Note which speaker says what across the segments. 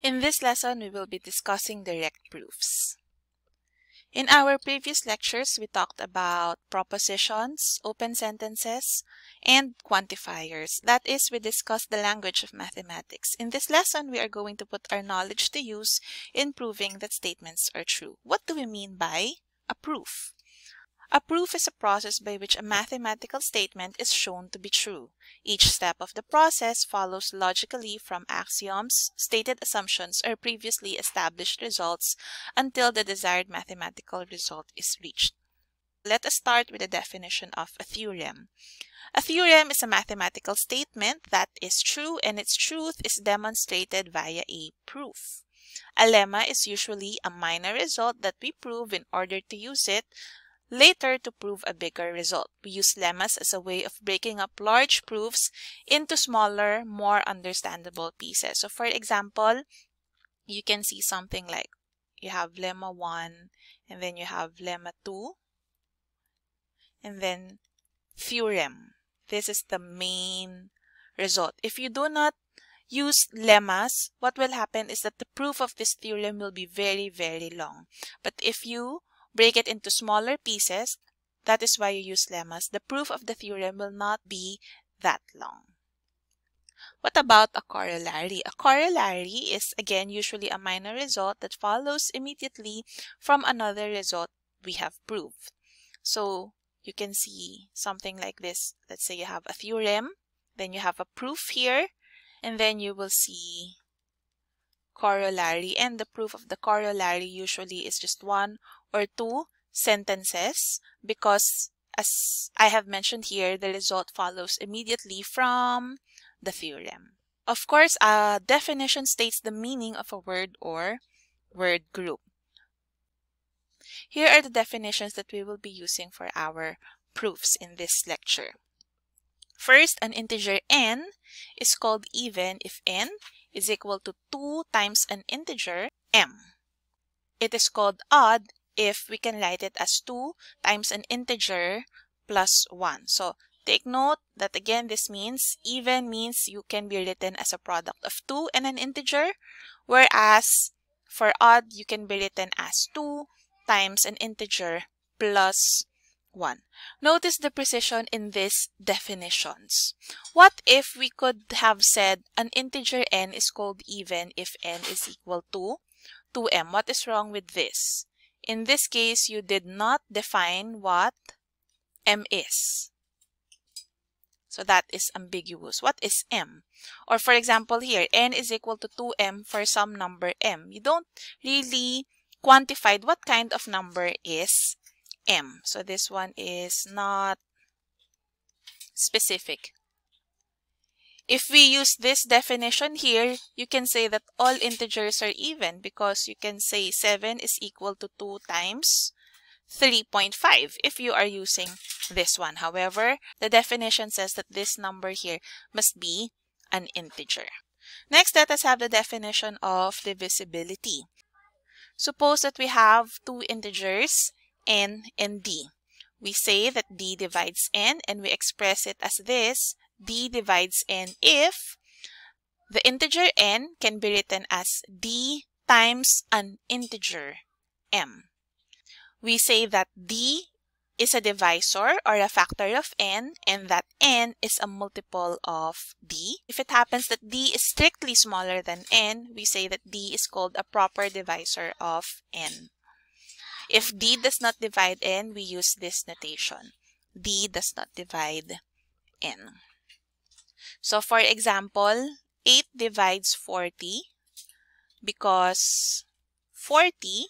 Speaker 1: In this lesson, we will be discussing direct proofs. In our previous lectures, we talked about propositions, open sentences, and quantifiers. That is, we discussed the language of mathematics. In this lesson, we are going to put our knowledge to use in proving that statements are true. What do we mean by a proof? A proof is a process by which a mathematical statement is shown to be true. Each step of the process follows logically from axioms, stated assumptions, or previously established results until the desired mathematical result is reached. Let us start with the definition of a theorem. A theorem is a mathematical statement that is true and its truth is demonstrated via a proof. A lemma is usually a minor result that we prove in order to use it later to prove a bigger result. We use lemmas as a way of breaking up large proofs into smaller, more understandable pieces. So for example, you can see something like you have lemma 1 and then you have lemma 2 and then theorem. This is the main result. If you do not use lemmas, what will happen is that the proof of this theorem will be very, very long. But if you break it into smaller pieces, that is why you use lemmas, the proof of the theorem will not be that long. What about a corollary? A corollary is again usually a minor result that follows immediately from another result we have proved. So you can see something like this. Let's say you have a theorem, then you have a proof here, and then you will see corollary and the proof of the corollary usually is just one or two sentences because as I have mentioned here, the result follows immediately from the theorem. Of course, a definition states the meaning of a word or word group. Here are the definitions that we will be using for our proofs in this lecture. First, an integer n is called even if n is equal to 2 times an integer m. It is called odd if we can write it as 2 times an integer plus 1. So take note that again this means even means you can be written as a product of 2 and an integer whereas for odd you can be written as 2 times an integer plus 1. Notice the precision in these definitions. What if we could have said an integer n is called even if n is equal to 2m? What is wrong with this? In this case, you did not define what m is. So that is ambiguous. What is m? Or for example here, n is equal to 2m for some number m. You don't really quantify what kind of number is m. So this one is not specific. If we use this definition here, you can say that all integers are even because you can say 7 is equal to 2 times 3.5 if you are using this one. However, the definition says that this number here must be an integer. Next, let us have the definition of divisibility. Suppose that we have two integers, n and d. We say that d divides n and we express it as this d divides n if the integer n can be written as d times an integer m. We say that d is a divisor or a factor of n and that n is a multiple of d. If it happens that d is strictly smaller than n, we say that d is called a proper divisor of n. If d does not divide n, we use this notation. d does not divide n. So for example, 8 divides 40 because 40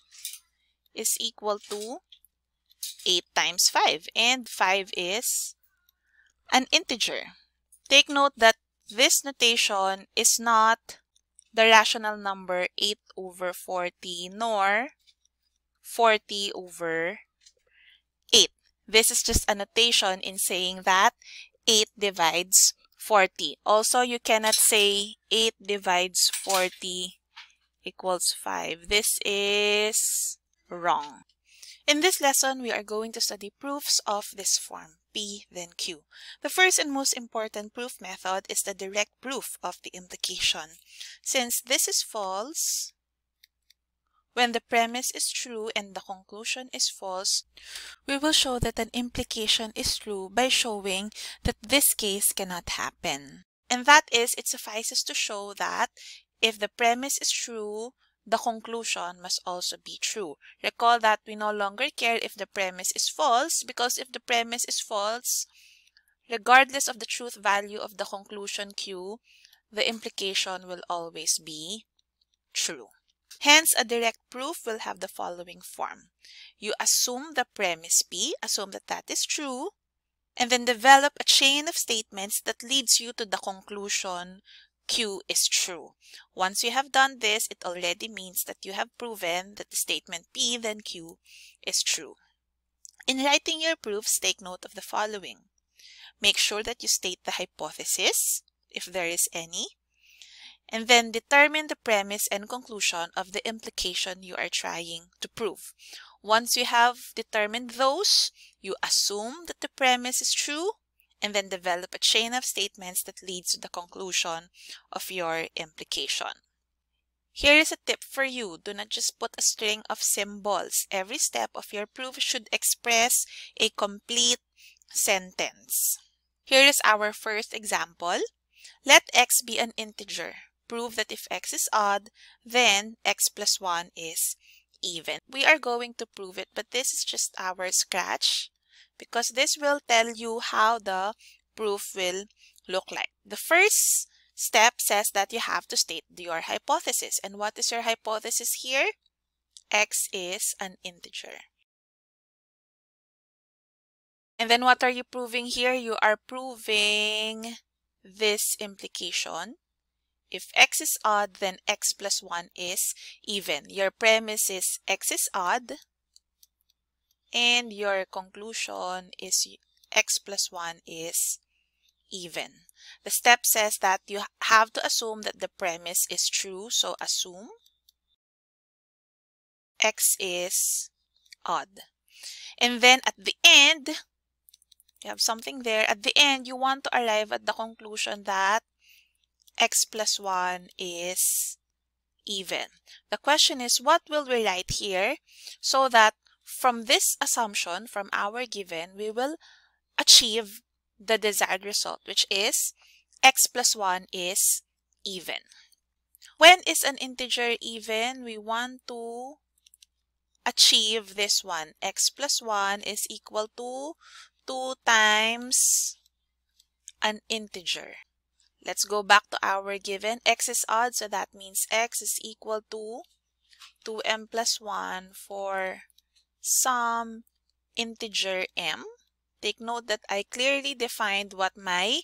Speaker 1: is equal to 8 times 5 and 5 is an integer. Take note that this notation is not the rational number 8 over 40 nor 40 over 8. This is just a notation in saying that 8 divides 40. Also, you cannot say 8 divides 40 equals 5. This is wrong. In this lesson, we are going to study proofs of this form. P, then Q. The first and most important proof method is the direct proof of the implication. Since this is false, when the premise is true and the conclusion is false, we will show that an implication is true by showing that this case cannot happen. And that is, it suffices to show that if the premise is true, the conclusion must also be true. Recall that we no longer care if the premise is false because if the premise is false, regardless of the truth value of the conclusion Q, the implication will always be true. Hence, a direct proof will have the following form. You assume the premise P, assume that that is true, and then develop a chain of statements that leads you to the conclusion Q is true. Once you have done this, it already means that you have proven that the statement P then Q is true. In writing your proofs, take note of the following. Make sure that you state the hypothesis, if there is any, and then determine the premise and conclusion of the implication you are trying to prove. Once you have determined those, you assume that the premise is true and then develop a chain of statements that leads to the conclusion of your implication. Here is a tip for you. Do not just put a string of symbols. Every step of your proof should express a complete sentence. Here is our first example. Let x be an integer. Prove that if x is odd, then x plus 1 is even. We are going to prove it, but this is just our scratch because this will tell you how the proof will look like. The first step says that you have to state your hypothesis. And what is your hypothesis here? x is an integer. And then what are you proving here? You are proving this implication. If x is odd, then x plus 1 is even. Your premise is x is odd and your conclusion is x plus 1 is even. The step says that you have to assume that the premise is true. So assume x is odd. And then at the end, you have something there. At the end, you want to arrive at the conclusion that x plus 1 is even. The question is, what will we write here so that from this assumption, from our given, we will achieve the desired result, which is x plus 1 is even. When is an integer even? We want to achieve this one. x plus 1 is equal to 2 times an integer. Let's go back to our given. x is odd, so that means x is equal to 2m plus 1 for some integer m. Take note that I clearly defined what my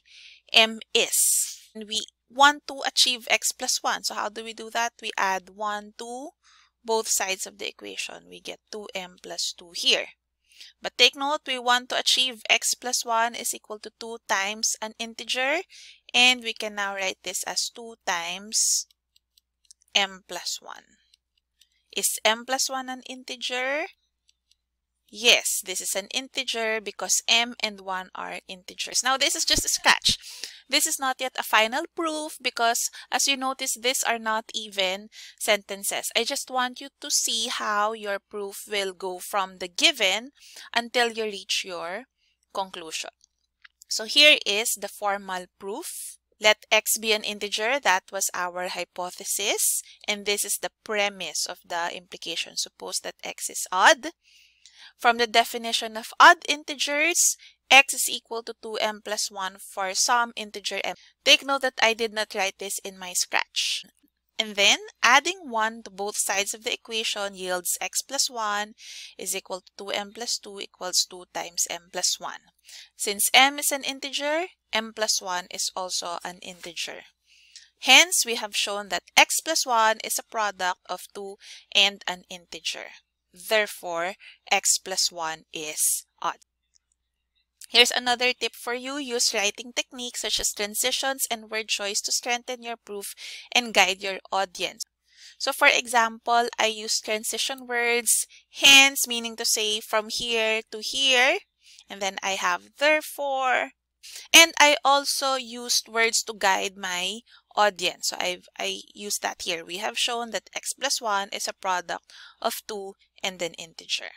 Speaker 1: m is. And we want to achieve x plus 1. So how do we do that? We add 1 to both sides of the equation. We get 2m plus 2 here. But take note, we want to achieve x plus 1 is equal to 2 times an integer. And we can now write this as 2 times m plus 1. Is m plus 1 an integer? Yes, this is an integer because m and 1 are integers. Now, this is just a sketch. This is not yet a final proof because as you notice, these are not even sentences. I just want you to see how your proof will go from the given until you reach your conclusion. So here is the formal proof. Let x be an integer. That was our hypothesis. And this is the premise of the implication. Suppose that x is odd. From the definition of odd integers, x is equal to 2m plus 1 for some integer m. Take note that I did not write this in my scratch. And then adding 1 to both sides of the equation yields x plus 1 is equal to 2m plus 2 equals 2 times m plus 1. Since m is an integer, m plus 1 is also an integer. Hence, we have shown that x plus 1 is a product of 2 and an integer. Therefore, x plus 1 is odd. Here's another tip for you. Use writing techniques such as transitions and word choice to strengthen your proof and guide your audience. So for example, I use transition words, hence meaning to say from here to here, And then I have therefore. And I also used words to guide my audience. So I've I used that here. We have shown that x plus 1 is a product of 2 and an integer.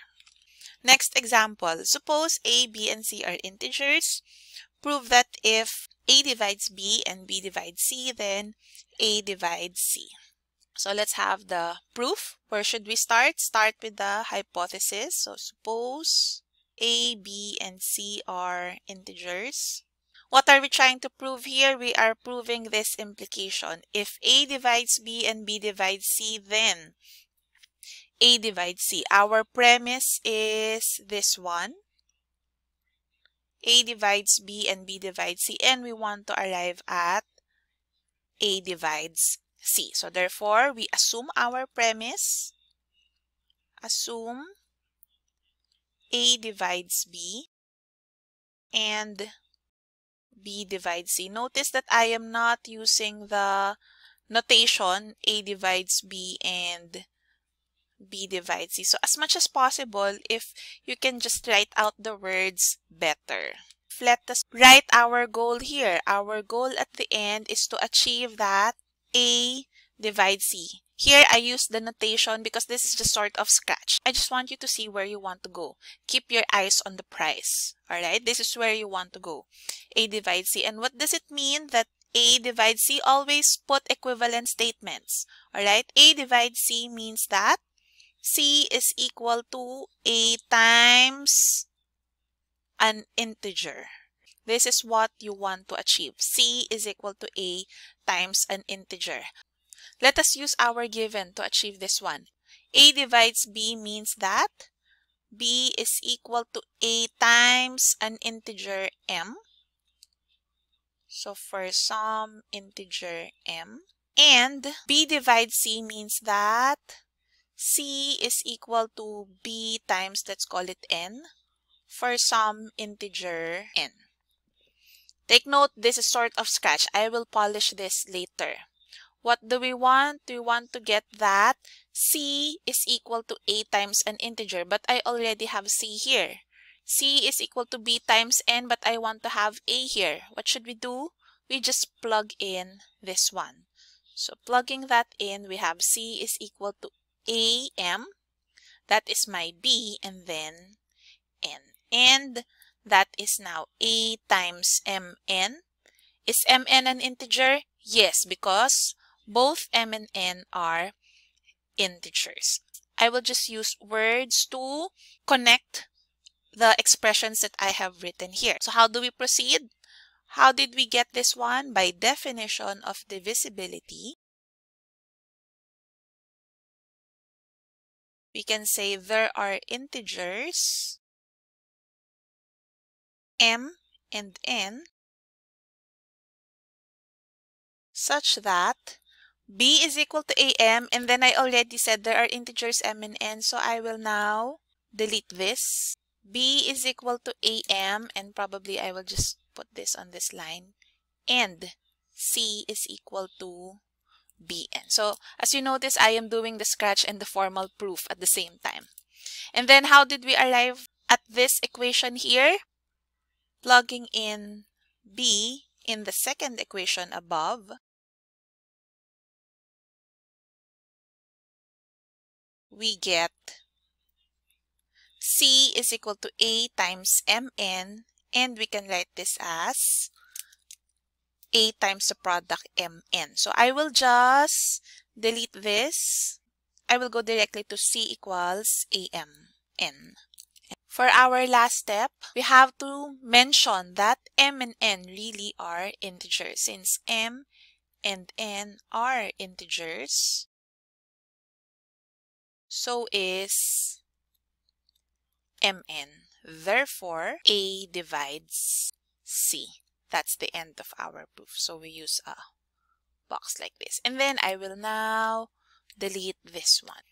Speaker 1: Next example. Suppose a, b, and c are integers. Prove that if a divides b and b divides c, then a divides c. So let's have the proof. Where should we start? Start with the hypothesis. So suppose a, b, and c are integers. What are we trying to prove here? We are proving this implication. If a divides b and b divides c, then a divides c. Our premise is this one. A divides B and B divides C and we want to arrive at A divides C. So therefore, we assume our premise, assume A divides B and B divides C. Notice that I am not using the notation A divides B and B divides C. So as much as possible, if you can just write out the words better. Let us write our goal here. Our goal at the end is to achieve that A divides C. Here, I use the notation because this is just sort of scratch. I just want you to see where you want to go. Keep your eyes on the prize. Alright, this is where you want to go. A divides C. And what does it mean that A divides C? Always put equivalent statements. Alright, A divides C means that C is equal to A times an integer. This is what you want to achieve. C is equal to A times an integer. Let us use our given to achieve this one. A divides B means that B is equal to A times an integer M. So for some integer M. And B divides C means that C is equal to B times, let's call it N, for some integer N. Take note, this is sort of scratch. I will polish this later. What do we want? We want to get that C is equal to A times an integer, but I already have C here. C is equal to B times N, but I want to have A here. What should we do? We just plug in this one. So plugging that in, we have C is equal to AM, that is my B, and then N. And that is now A times MN. Is MN an integer? Yes, because both M and N are integers. I will just use words to connect the expressions that I have written here. So how do we proceed? How did we get this one? By definition of divisibility, we can say there are integers m and n such that b is equal to am and then I already said there are integers m and n so I will now delete this. b is equal to am and probably I will just put this on this line. And c is equal to bn. So as you notice, I am doing the scratch and the formal proof at the same time. And then how did we arrive at this equation here? Plugging in b in the second equation above, we get c is equal to a times mn and we can write this as a times the product mn. So I will just delete this. I will go directly to c equals amn. For our last step, we have to mention that m and n really are integers. Since m and n are integers, so is mn. Therefore, a divides c. That's the end of our proof. So we use a box like this. And then I will now delete this one.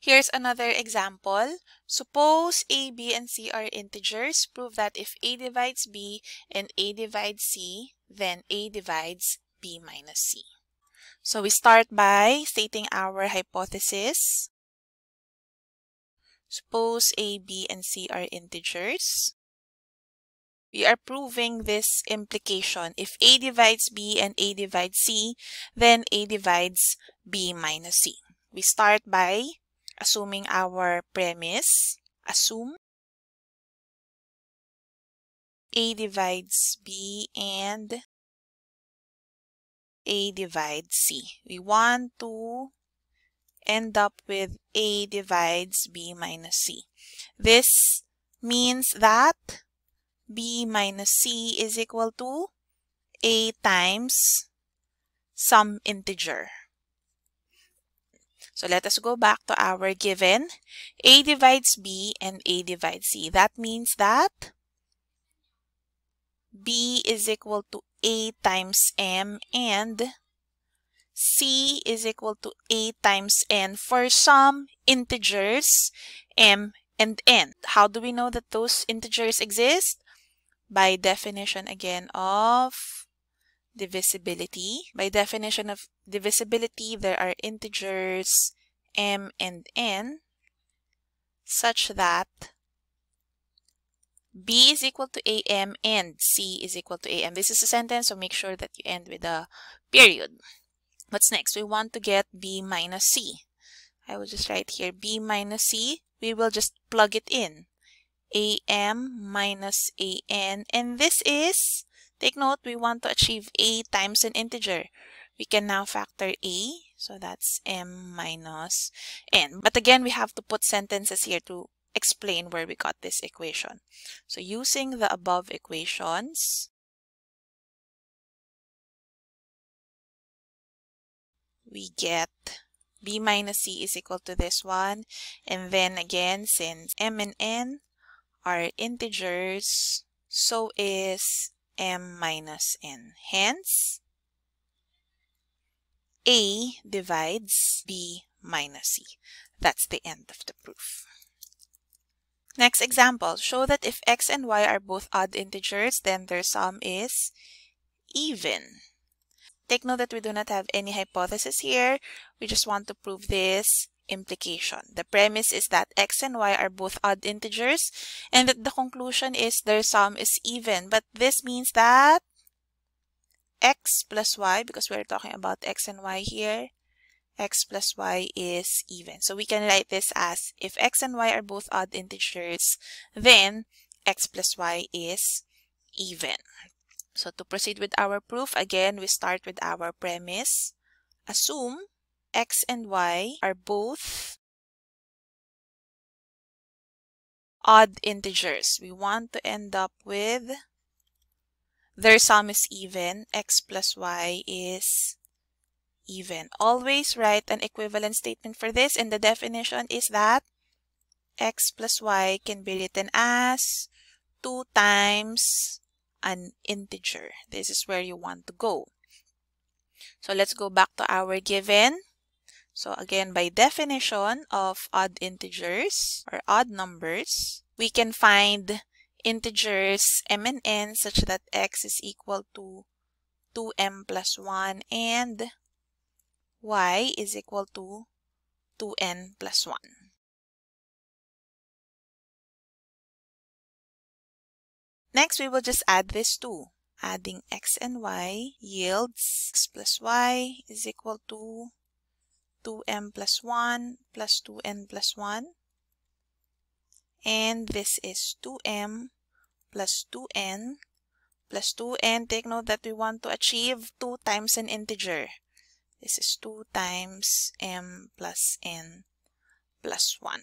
Speaker 1: Here's another example. Suppose a, b, and c are integers. Prove that if a divides b and a divides c, then a divides b minus c. So we start by stating our hypothesis. Suppose a, b, and c are integers. We are proving this implication. If a divides b and a divides c, then a divides b minus c. We start by assuming our premise. Assume a divides b and a divides c. We want to end up with a divides b minus c. This means that b minus c is equal to a times some integer. So let us go back to our given. A divides B and A divides C. That means that B is equal to A times M and C is equal to A times N for some integers M and N. How do we know that those integers exist? By definition again of divisibility. By definition of divisibility, there are integers m and n such that b is equal to am and c is equal to am. This is a sentence, so make sure that you end with a period. What's next? We want to get b minus c. I will just write here b minus c. We will just plug it in. Am minus an. And this is Take note, we want to achieve a times an integer. We can now factor a, so that's m minus n. But again, we have to put sentences here to explain where we got this equation. So using the above equations, we get b minus c is equal to this one. And then again, since m and n are integers, so is m minus n. Hence, A divides B minus C. That's the end of the proof. Next example, show that if x and y are both odd integers, then their sum is even. Take note that we do not have any hypothesis here. We just want to prove this implication. The premise is that x and y are both odd integers and that the conclusion is their sum is even. But this means that x plus y, because we're talking about x and y here, x plus y is even. So we can write this as if x and y are both odd integers, then x plus y is even. So to proceed with our proof, again, we start with our premise. Assume x and y are both odd integers. We want to end up with their sum is even, x plus y is even. Always write an equivalent statement for this and the definition is that x plus y can be written as 2 times an integer. This is where you want to go. So let's go back to our given. So again, by definition of odd integers or odd numbers, we can find integers m and n such that x is equal to 2m plus 1 and y is equal to 2n plus 1. Next, we will just add this two. Adding x and y yields x plus y is equal to 2m plus 1 plus 2n plus 1. And this is 2m plus 2n plus 2n. Take note that we want to achieve 2 times an integer. This is 2 times m plus n plus 1.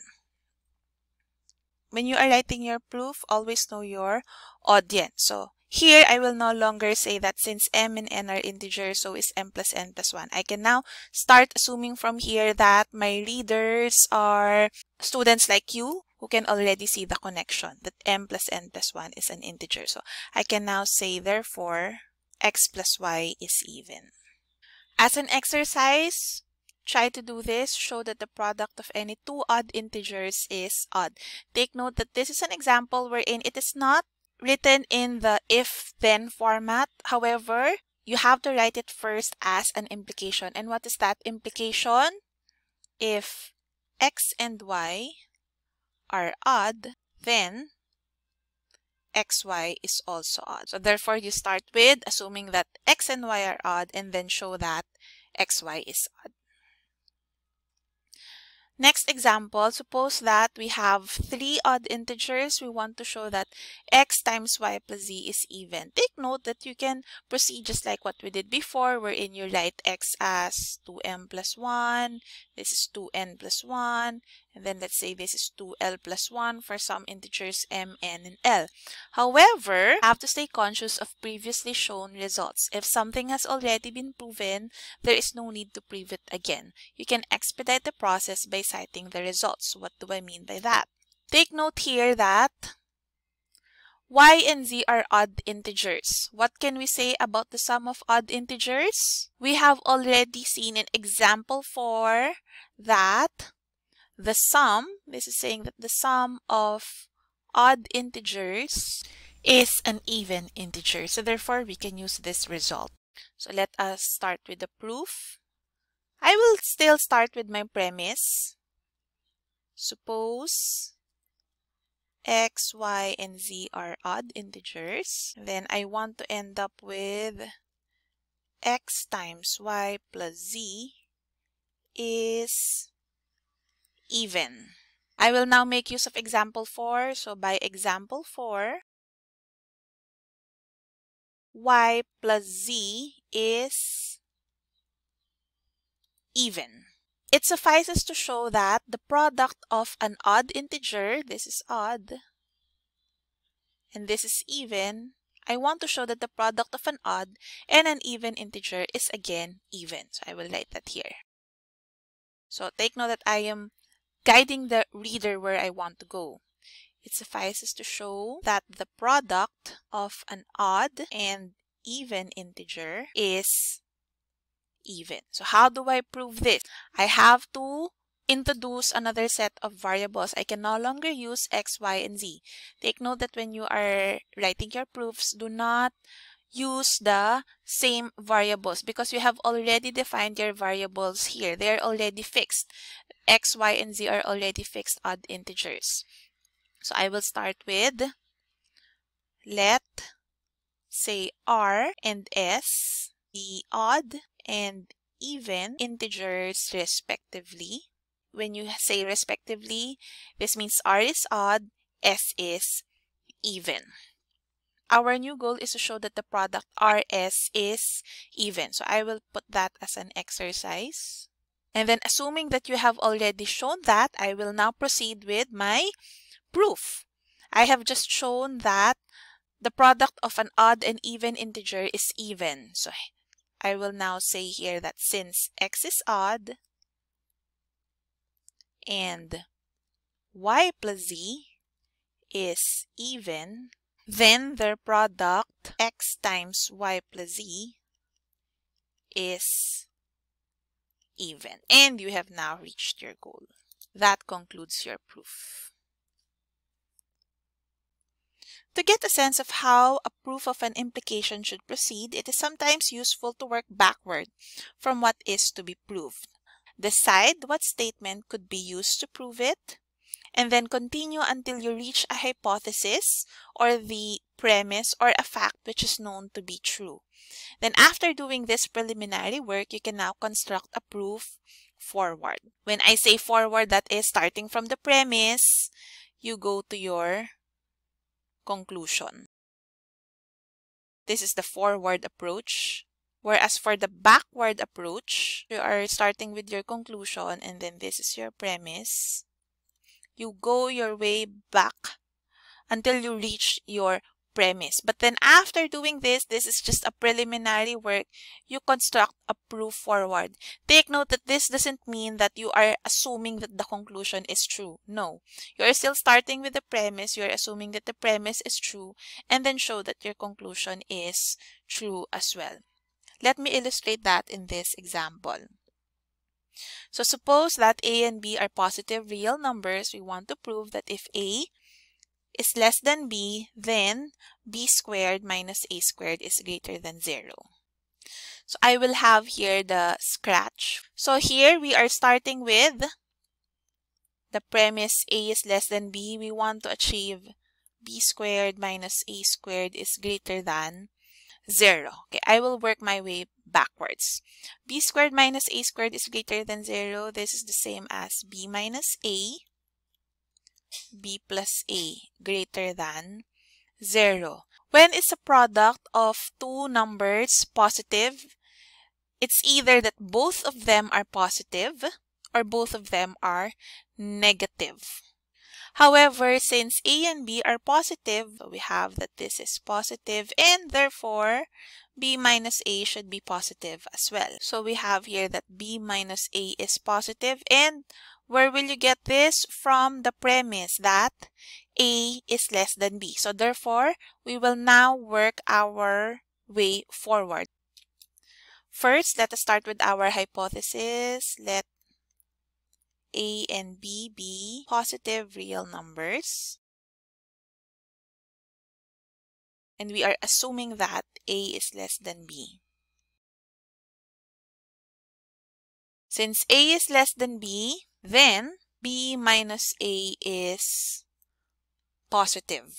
Speaker 1: When you are writing your proof, always know your audience. So here, I will no longer say that since m and n are integers, so is m plus n plus 1. I can now start assuming from here that my readers are students like you who can already see the connection that m plus n plus 1 is an integer. So I can now say, therefore, x plus y is even. As an exercise, try to do this. Show that the product of any two odd integers is odd. Take note that this is an example wherein it is not written in the if-then format. However, you have to write it first as an implication. And what is that implication? If x and y are odd, then xy is also odd. So therefore, you start with assuming that x and y are odd and then show that xy is odd. Next example, suppose that we have three odd integers. We want to show that x times y plus z is even. Take note that you can proceed just like what we did before, wherein you write x as 2m plus 1, this is 2n plus 1, and then let's say this is 2L plus 1 for some integers m, n, and L. However, have to stay conscious of previously shown results. If something has already been proven, there is no need to prove it again. You can expedite the process by citing the results. What do I mean by that? Take note here that y and z are odd integers. What can we say about the sum of odd integers? We have already seen in example 4 that the sum, this is saying that the sum of odd integers is an even integer. So therefore, we can use this result. So let us start with the proof. I will still start with my premise. Suppose x, y, and z are odd integers. Then I want to end up with x times y plus z is even. I will now make use of example 4. So by example 4, y plus z is even. It suffices to show that the product of an odd integer, this is odd, and this is even, I want to show that the product of an odd and an even integer is again even. So I will write that here. So take note that I am guiding the reader where I want to go. It suffices to show that the product of an odd and even integer is even. So how do I prove this? I have to introduce another set of variables. I can no longer use x, y, and z. Take note that when you are writing your proofs, do not use the same variables because you have already defined your variables here. They are already fixed. x, y, and z are already fixed odd integers. So I will start with let say r and s be odd and even integers respectively. When you say respectively, this means r is odd, s is even our new goal is to show that the product RS is even. So I will put that as an exercise. And then assuming that you have already shown that, I will now proceed with my proof. I have just shown that the product of an odd and even integer is even. So I will now say here that since x is odd and y plus z is even, then their product x times y plus z is even. And you have now reached your goal. That concludes your proof. To get a sense of how a proof of an implication should proceed, it is sometimes useful to work backward from what is to be proved. Decide what statement could be used to prove it, and then continue until you reach a hypothesis or the premise or a fact which is known to be true. Then after doing this preliminary work, you can now construct a proof forward. When I say forward, that is starting from the premise, you go to your conclusion. This is the forward approach. Whereas for the backward approach, you are starting with your conclusion and then this is your premise you go your way back until you reach your premise. But then after doing this, this is just a preliminary work, you construct a proof forward. Take note that this doesn't mean that you are assuming that the conclusion is true. No. You are still starting with the premise, you are assuming that the premise is true, and then show that your conclusion is true as well. Let me illustrate that in this example. So suppose that a and b are positive real numbers. We want to prove that if a is less than b, then b squared minus a squared is greater than 0. So I will have here the scratch. So here we are starting with the premise a is less than b, we want to achieve b squared minus a squared is greater than 0. Okay, I will work my way backwards. b squared minus a squared is greater than 0. This is the same as b minus a, b plus a greater than 0. When it's a product of two numbers positive, it's either that both of them are positive or both of them are negative. However, since a and b are positive, we have that this is positive and therefore b minus a should be positive as well. So we have here that b minus a is positive and where will you get this? From the premise that a is less than b. So therefore, we will now work our way forward. First, let us start with our hypothesis. Let a and b be positive real numbers. And we are assuming that a is less than b. Since a is less than b, then b minus a is positive.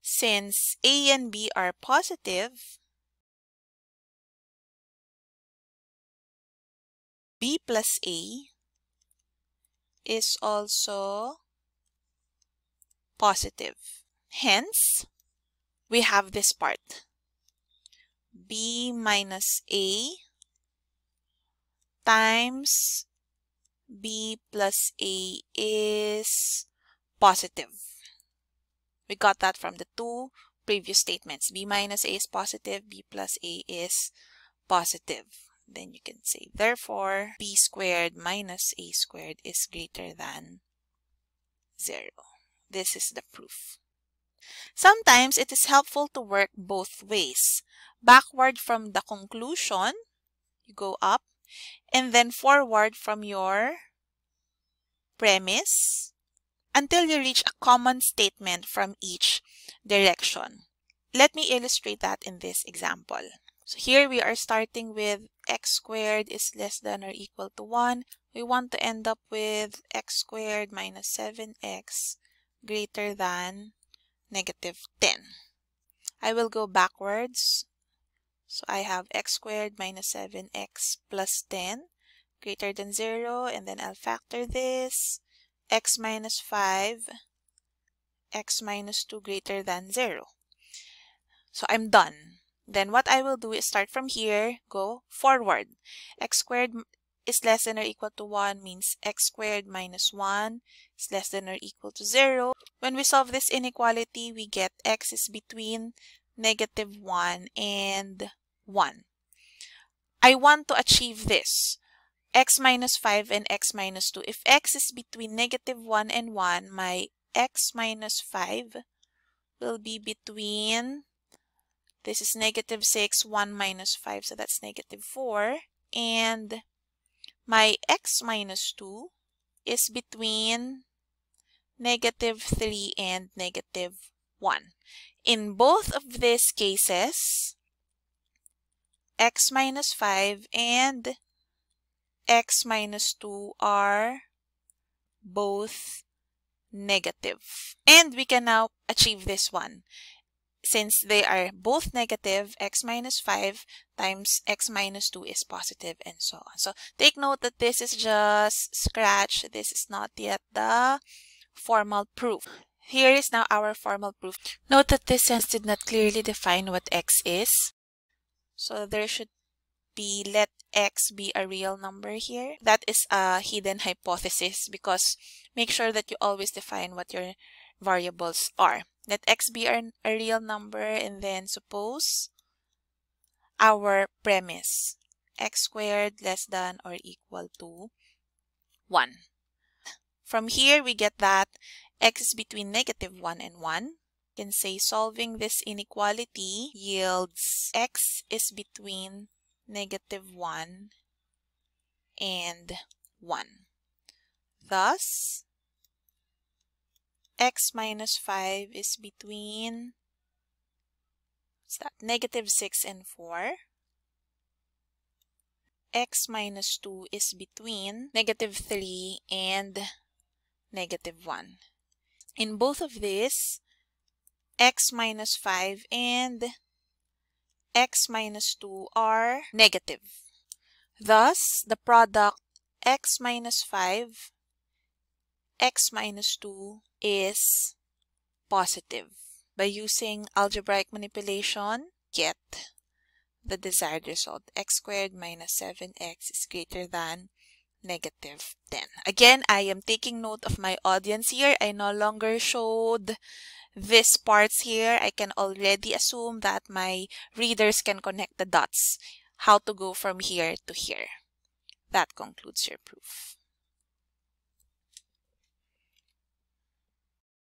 Speaker 1: Since a and b are positive, b plus a is also positive. Hence, we have this part. b minus a times b plus a is positive. We got that from the two previous statements. b minus a is positive, b plus a is positive. Then you can say, therefore, b squared minus a squared is greater than 0. This is the proof. Sometimes it is helpful to work both ways. Backward from the conclusion, you go up, and then forward from your premise until you reach a common statement from each direction. Let me illustrate that in this example. So here we are starting with x squared is less than or equal to 1. We want to end up with x squared minus 7x greater than negative 10. I will go backwards. So I have x squared minus 7x plus 10 greater than 0 and then I'll factor this x minus 5 x minus 2 greater than 0. So I'm done. Then what I will do is start from here, go forward. x squared is less than or equal to 1 means x squared minus 1 is less than or equal to 0. When we solve this inequality, we get x is between negative 1 and 1. I want to achieve this x minus 5 and x minus 2. If x is between negative 1 and 1, my x minus 5 will be between this is negative 6, 1 minus 5, so that's negative 4. And my x minus 2 is between negative 3 and negative 1. In both of these cases, x minus 5 and x minus 2 are both negative. And we can now achieve this one since they are both negative, x minus 5 times x minus 2 is positive and so on. So take note that this is just scratch. This is not yet the formal proof. Here is now our formal proof. Note that this sentence did not clearly define what x is. So there should be let x be a real number here. That is a hidden hypothesis because make sure that you always define what your variables are. Let x be a real number and then suppose our premise x squared less than or equal to 1. From here, we get that x is between negative 1 and 1. You can say solving this inequality yields x is between negative 1 and 1. Thus, x minus 5 is between what's that? Negative 6 and 4. x minus 2 is between negative 3 and negative 1. In both of these, x minus 5 and x minus 2 are negative. Thus, the product x minus 5, x minus 2 is positive. By using algebraic manipulation, get the desired result. x squared minus 7x is greater than negative 10. Again, I am taking note of my audience here. I no longer showed these parts here. I can already assume that my readers can connect the dots. How to go from here to here. That concludes your proof.